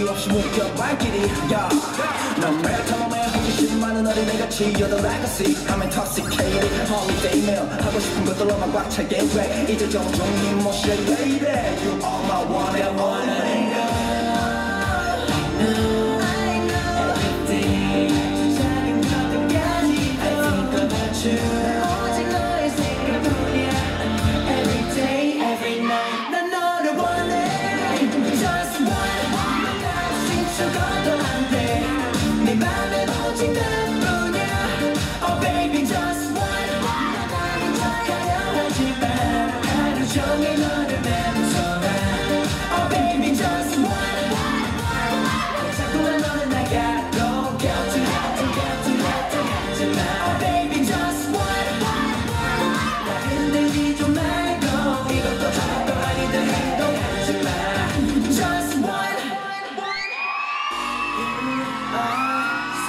이유 없이 묶여 발길이 yeah. 난 메타놈의 호기심 많은 어린애같이 You're the legacy I'm intoxicated Holiday meal 하고 싶은 것들로만 꽉차 계획 이제 힘못 쉬어 baby You are my one and only